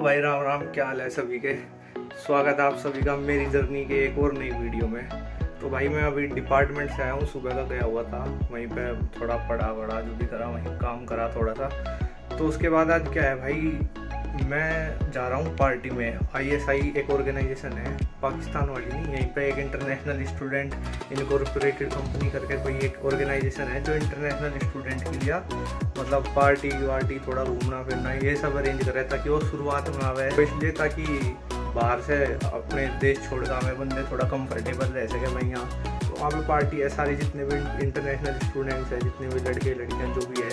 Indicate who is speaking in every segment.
Speaker 1: भाई राम राम, क्या हाल है सभी के? स्वागत है आप सभी का मेरी जर्नी के एक और नई वीडियो में। तो भाई मैं अभी डिपार्टमेंट से आया हूँ, सुबह का गया हुआ था, वहीं पे थोड़ा पढ़ा वड़ा जो भी करा, वहीं काम करा थोड़ा सा। तो उसके बाद आज क्या है भाई मैं जा रहा हूँ पार्टी में। आईएसआई एक ऑर्गेनाइजेशन है, पाकिस्तान वाली नहीं, यहीं पे एक इंटरनेशनल स्टूडेंट इनकॉर्पोरेटेड कंपनी करके कोई एक ऑर्गेनाइजेशन है जो इंटरनेशनल स्टूडेंट के लिए मतलब पार्टी वार्टी थोड़ा घूमना फिरना, ये सब अरेंज करे ताकि वो शुरुआत में आवे। तो इसलिए ताकि बाहर से अपने देश छोड़ कर हमें बंदे थोड़ा कंफर्टेबल रह सके भाई यहाँ। तो वहाँ पे पार्टी है, सारी जितने भी इंटरनेशनल स्टूडेंट्स हैं, जितने भी लड़के, लड़कियाँ, जो भी है,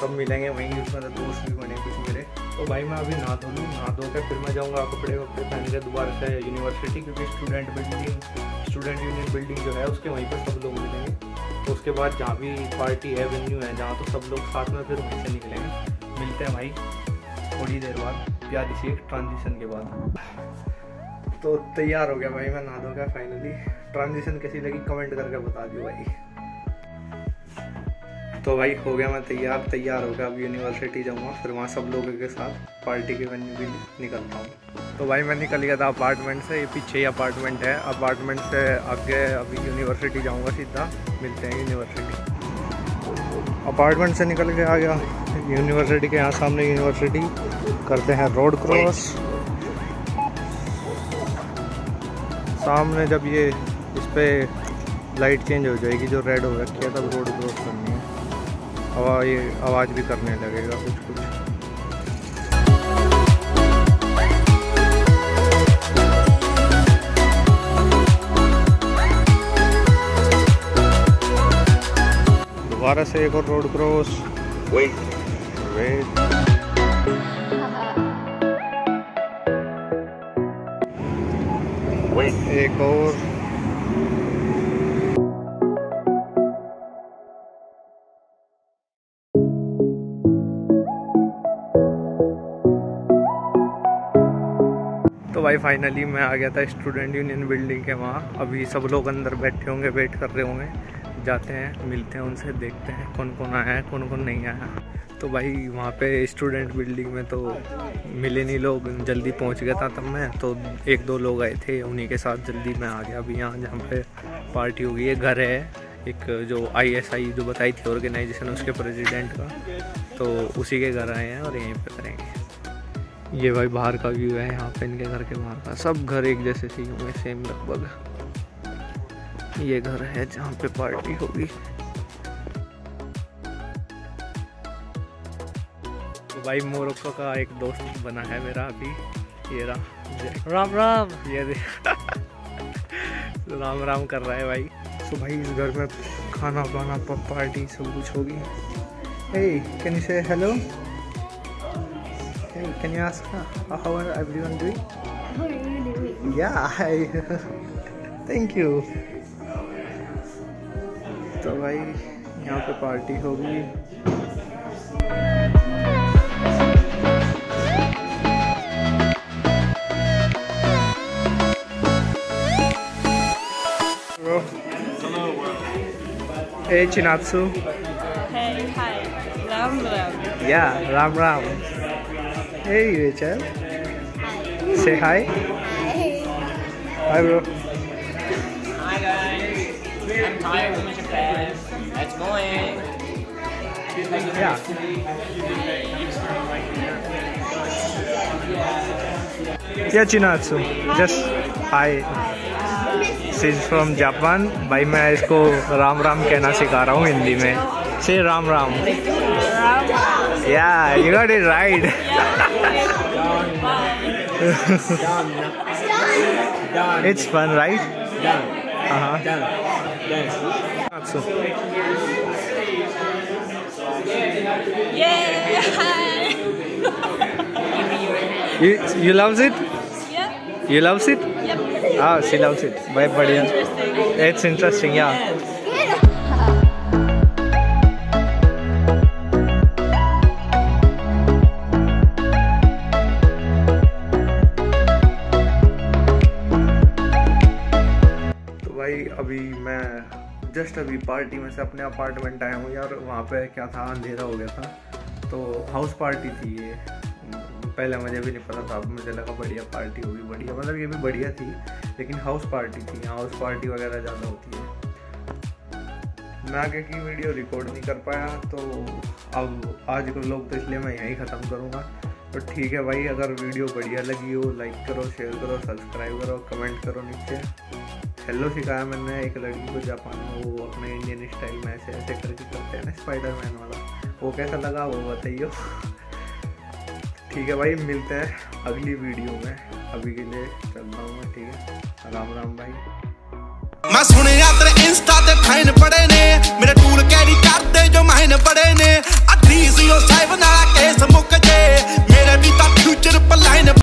Speaker 1: सब मिलेंगे वहीं, उसमें दोस्त भी बने कुछ मेरे। तो भाई मैं अभी नहा धो लूँ, नहा धो कर फिर मैं जाऊँगा कपड़े वपड़े पहन के दोबारा से यूनिवर्सिटी क्योंकि student building student union building जो है उसके वहीं पर सब लोग मिलेंगे। तो उसके बाद जहाँ भी पार्टी है वेन्यू है, जहाँ तो सब लोग साथ में फिर वहीं से निकलेंगे। मिलते हैं भाई थोड़ी देर बाद प्यारी सी एक ट्रांजिशन के बाद। तो तैयार हो गया भाई मैं नहा धो गया फाइनली ट्रांजिशन कैसी लगी? कमेंट करके बता दियो भाई। तो भाई हो गया मैं तैयार तैयार हो गया। अब यूनिवर्सिटी जाऊँगा, फिर वहाँ सब लोगों के साथ पार्टी के वेन्यू भी निकलता हूँ। तो भाई मैं निकल गया था अपार्टमेंट से, ये पीछे ही अपार्टमेंट है। अपार्टमेंट से आगे अभी यूनिवर्सिटी जाऊँगा सीधा, मिलते हैं यूनिवर्सिटी अपार्टमेंट से निकल के आ गया। यूनिवर्सिटी के यहाँ सामने यूनिवर्सिटी करते हैं रोड क्रॉस सामने जब ये इस पर लाइट चेंज हो जाएगी, जो रेड हो रखी है, तब रोड क्रॉस करनी है। आवाज़ ये आवाज़ भी करने लगेगा कुछ कुछ। दोबारा से एक और रोड क्रॉस वेट वेट एक और। तो भाई फाइनली मैं आ गया था स्टूडेंट यूनियन बिल्डिंग के वहाँ। अभी सब लोग अंदर बैठे होंगे वेट कर रहे होंगे। जाते हैं, मिलते हैं उनसे, देखते हैं कौन कौन आया है, कौन कौन नहीं आया। तो भाई वहाँ पे स्टूडेंट बिल्डिंग में तो मिले नहीं लोग, जल्दी पहुँच गया था तब मैं। तो एक दो लोग आए थे, उन्हीं के साथ जल्दी मैं आ गया। अभी यहाँ जहाँ पे पार्टी होगी है, घर है। एक जो आईएसआई जो बताई थी ऑर्गेनाइजेशन उसके प्रेसिडेंट का। तो उसी के घर आए हैं और यहीं पर करेंगे। ये भाई बाहर का व्यू है यहाँ पे इनके घर के बाहर का। सब घर एक जैसे सी होंगे सेम लगभग। ये घर है जहाँ पे पार्टी होगी। तो भाई मोरक्को का एक दोस्त बना है मेरा अभी। ये रहा राम राम। ये राम राम कर रहा है भाई। तो भाई इस घर में खाना पाना पार्टी सब कुछ होगी। Can you say hello Hey, can you ask uh, how are everyone doing?
Speaker 2: How are you doing?
Speaker 1: Yeah, hi. Thank you. तो भाई यहाँ पे पार्टी होगी Hey Chinatsu.
Speaker 2: Hey, hi. Ram Ram.
Speaker 1: Yeah, Ram Ram. Hey Rachel. Hi. Say hi. Hi Hi bro.
Speaker 3: Hi guys, I'm tired from Japan. Let's go in.
Speaker 1: Yeah. Yeah, Chinatsu. Just hi. She's from Japan. भाई मैं इसको राम राम कहना सिखा रहा हूँ हिंदी में से Ram Ram
Speaker 2: Ram Ram.
Speaker 1: Yeah, you got it right. it's fun, right? Uh huh.
Speaker 2: Not so. Yeah.
Speaker 1: you you loves it?
Speaker 2: Yeah.
Speaker 1: You loves it?
Speaker 2: Yep.
Speaker 1: Ah, she loves it. Bye,
Speaker 2: buddy.
Speaker 1: It's interesting, yeah. अभी मैं just अभी party में से अपने apartment आया हूँ यार, वहाँ पे क्या था, अंधेरा हो गया था। तो हाउस पार्टी थी ये। पहले मुझे भी नहीं पता था मुझे लगा बढ़िया पार्टी होगी, बढ़िया। मतलब ये भी बढ़िया थी, लेकिन हाउस पार्टी थी। हाउस पार्टी वगैरह ज़्यादा होती है। मैं आगे की वीडियो रिकॉर्ड नहीं कर पाया तो अब आज को लोग तो इसलिए मैं यहीं ख़त्म करूँगा। तो ठीक है भाई, अगर वीडियो बढ़िया लगी हो लाइक करो शेयर करो सब्सक्राइब करो कमेंट करो नीचे। हेलो सिखाया मैंने, एक लड़की को जापान में, वो अपने इंडियन स्टाइल में ऐसे ऐसे करके करते हैं ना स्पाइडर मैन वाला। वो कैसा लगा, वो बताइए ठीक है भाई, मिलते हैं अगली वीडियो में। अभी के लिए चलता हूँ मैं, ठीक है? राम राम भाई।
Speaker 4: मैं सुने तेरे इंस्टा ते फाइन पड़े ने। मेरे टूल कैरी करते जो माइन पड़े ने। अट्रीस यो साइब नाला केस मुक जे। मेरे भी तो फ्यूचर पर लाइन